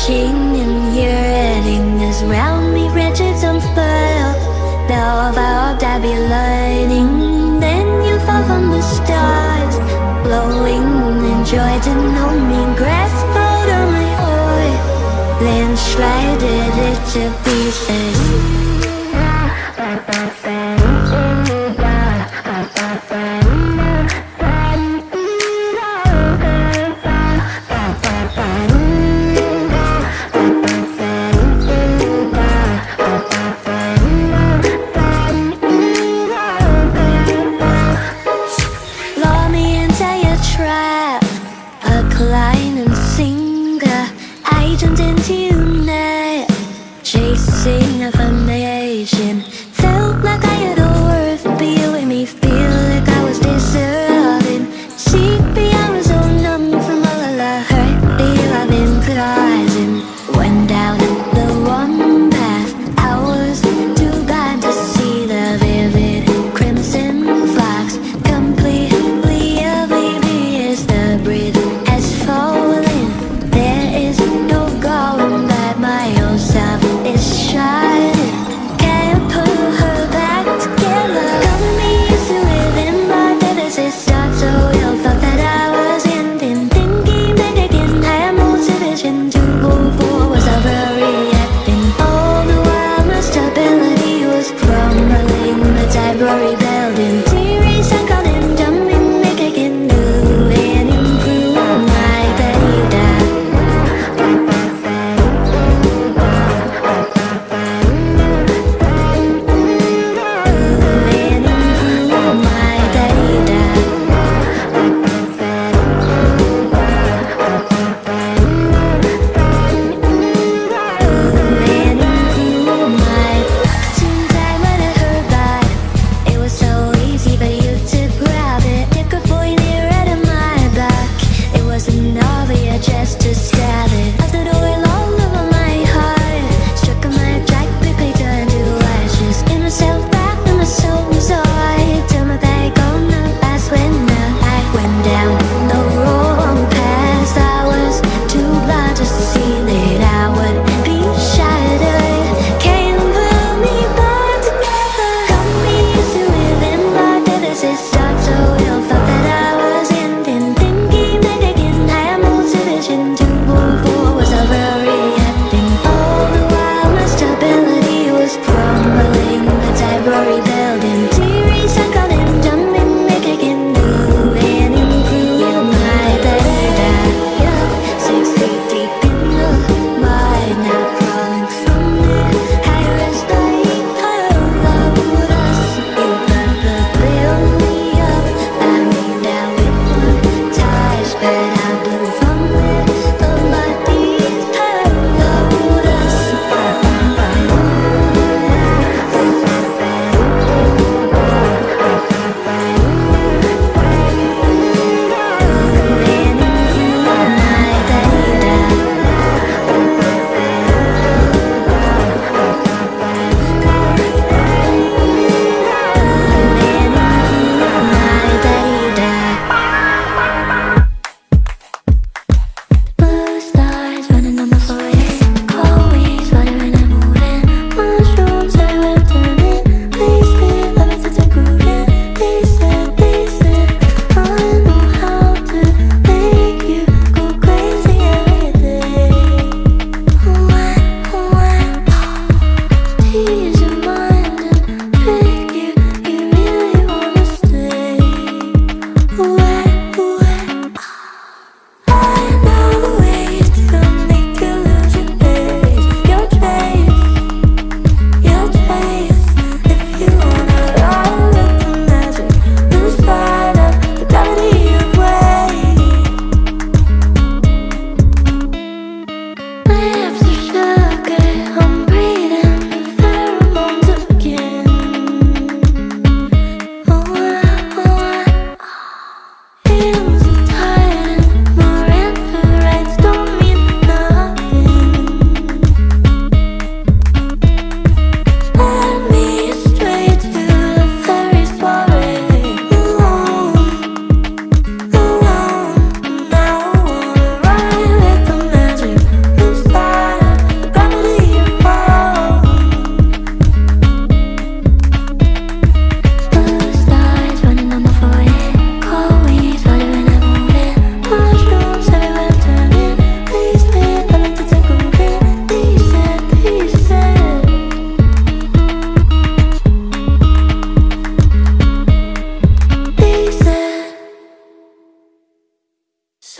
watching and hearing is round me wretched unfurled Thou avowed I be lighting. Then you fall from the stars blowing. in joy to know me Grasp out of my heart Then shredded it to pieces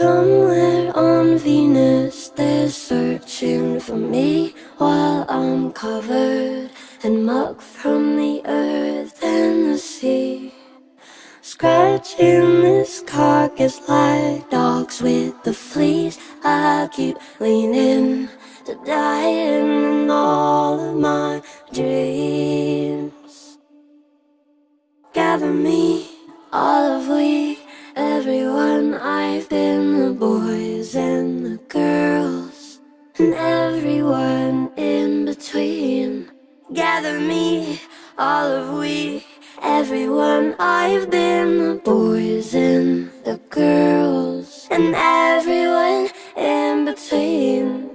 Somewhere on Venus they're searching for me While I'm covered in muck from the earth and the sea. Scratching this carcass like dogs with the fleas. I keep leaning to die. of we, everyone I've been, the boys and the girls, and everyone in between.